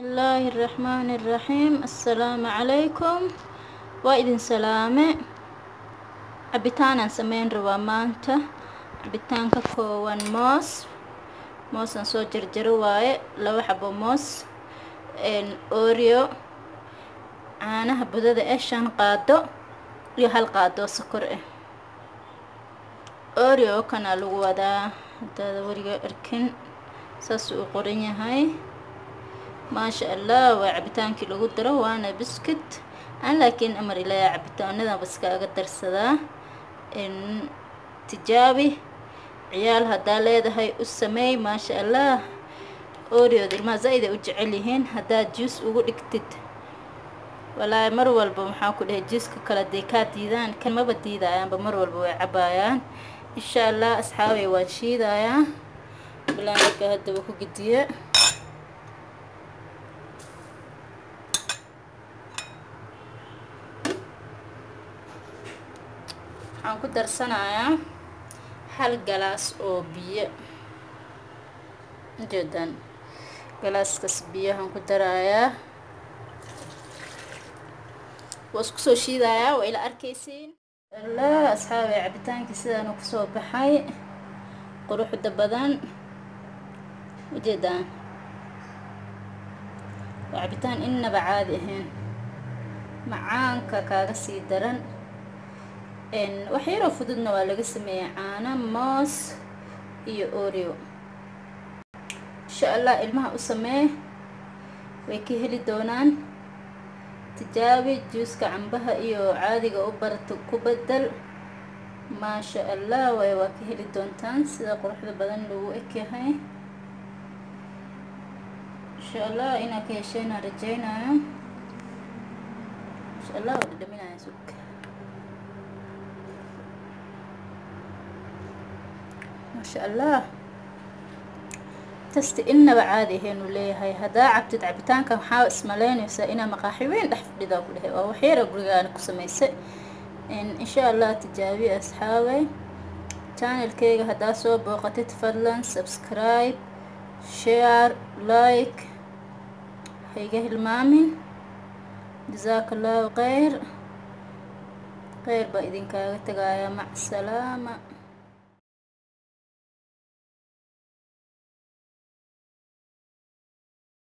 bismillaahi raxmaani raxiim assalaamu calaykum waa idin salaame cabitaanaan sameyn rabaa maanta. Cabitaan ka kooban moos. Moosaan soo jarjaro waaye laba xabo moos oreo caanaha budada eh shan qaado iyo hal qaado sokor ah oreo kanaa lagu wadaa hadaada weliga arkin saasuu u qoran yahay maasha allah waa cabitaankii lagu daro waana biskut aan laakiin amar ilaa cabitaanadan baskaaga darsadaa tijaabi. Ciyaal haddaa leedahay u sameey maasha allah oreoda ilmaha zaa-id ay u jecel yihiin haddaad juice ugu dhigtid. Walaahi mar walba maxaa ku dhahay juiska kale dee kaa diidaan. Kan maba diidayaanba mar walba way cabaayaan insha allah asxaabay waan shiidayaa. Bilaanka haddaba ku gediye waxaan ku darsanayaa hal galaas oo biyo. Ujeedaan galaaskaas biyahaan ku darayaa. Waa isku soo shiidayaa waa ila arkaysiin. Allah asxaabay cabitaankii sidaanu ku soo baxay. Quruxda badan. Ujeedaan waa cabitaan innaba caadi ahayn. Macaanka kaaga sii daran wax yaroo fududna waa laga sameeyay caano moos iyo oreo. Insha allah ilmaha u samee way ka heli doonaan. Tijaabi juuska cambaha iyo caadiga u barta ku bedel maasha allah way waa ka heli doontaan sida quruxda badan lagu ekyahay insha allah inaa ka hesheenaa rajeynayo insha allah waa dhadhaminaya suka maasha allah tasti innaba caadi ahaynuu leeyahay haddaa cabtid cabitaanka waxaa ismaleynaysaa inaa maqaaxi weyn dhex fadhidaa ku dhahay waa waxyara gurigaana ku samaysay insha allah tijaabiye asxaabay channelkeyga haddaa soo booqatid fadlan subscribe share like. hayga hilmaamin jasaaka allahu kheyr kheyr baa idinkaaga tagayaa mac salaama